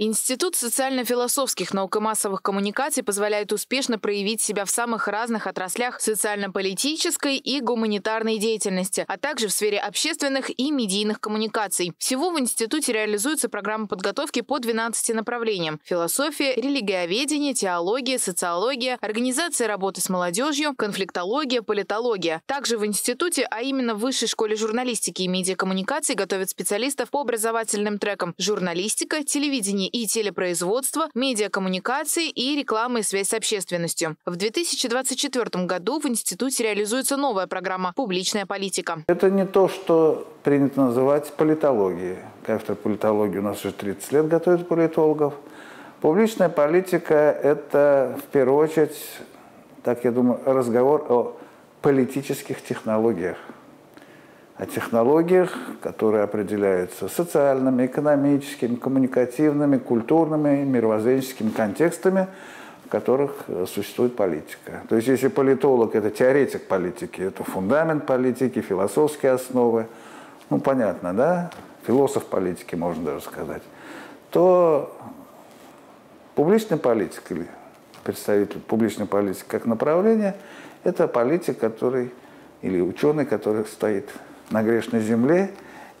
Институт социально-философских наук и массовых коммуникаций позволяет успешно проявить себя в самых разных отраслях социально-политической и гуманитарной деятельности, а также в сфере общественных и медийных коммуникаций. Всего в институте реализуется программа подготовки по 12 направлениям – философия, религиоведение, теология, социология, организация работы с молодежью, конфликтология, политология. Также в институте, а именно в Высшей школе журналистики и медиакоммуникаций готовят специалистов по образовательным трекам – журналистика, телевидение и телепроизводства, медиакоммуникации и рекламы и связь с общественностью. В 2024 году в институте реализуется новая программа «Публичная политика». Это не то, что принято называть политологией. Кафедра политологии у нас уже 30 лет готовит политологов. Публичная политика – это, в первую очередь, так я думаю, разговор о политических технологиях о технологиях, которые определяются социальными, экономическими, коммуникативными, культурными, мировоззренческими контекстами, в которых э, существует политика. То есть если политолог – это теоретик политики, это фундамент политики, философские основы, ну понятно, да, философ политики, можно даже сказать, то публичная политика или представитель публичной политики как направление – это политик, который или ученый, который стоит на грешной земле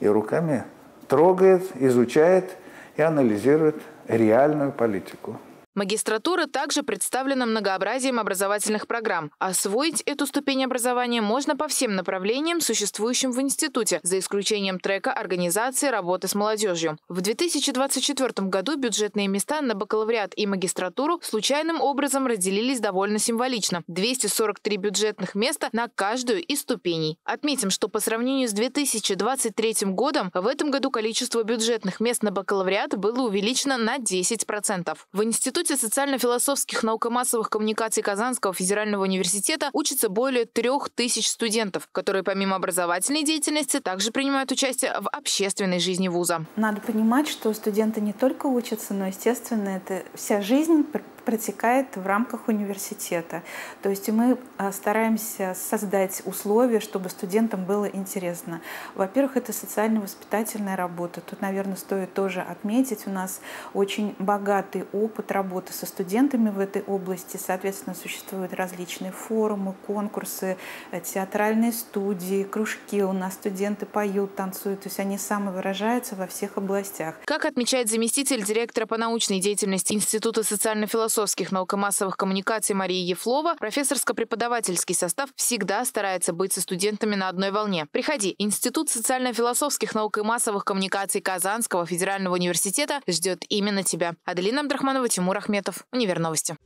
и руками трогает, изучает и анализирует реальную политику. Магистратура также представлена многообразием образовательных программ. Освоить эту ступень образования можно по всем направлениям, существующим в институте, за исключением трека организации работы с молодежью. В 2024 году бюджетные места на бакалавриат и магистратуру случайным образом разделились довольно символично – 243 бюджетных места на каждую из ступеней. Отметим, что по сравнению с 2023 годом в этом году количество бюджетных мест на бакалавриат было увеличено на 10%. В институте Институте социально-философских наук и массовых коммуникаций Казанского федерального университета учатся более трех тысяч студентов, которые помимо образовательной деятельности также принимают участие в общественной жизни вуза. Надо понимать, что студенты не только учатся, но, естественно, это вся жизнь протекает в рамках университета. То есть мы а, стараемся создать условия, чтобы студентам было интересно. Во-первых, это социально-воспитательная работа. Тут, наверное, стоит тоже отметить, у нас очень богатый опыт работы со студентами в этой области. Соответственно, существуют различные форумы, конкурсы, э, театральные студии, кружки. У нас студенты поют, танцуют. То есть они самовыражаются во всех областях. Как отмечает заместитель директора по научной деятельности Института социально-философии философских наук и массовых коммуникаций Марии Ефлова, профессорско-преподавательский состав всегда старается быть со студентами на одной волне. Приходи, Институт социально-философских наук и массовых коммуникаций Казанского федерального университета ждет именно тебя. Аделина Абдрахманова, Тимур Ахметов, Универ Новости.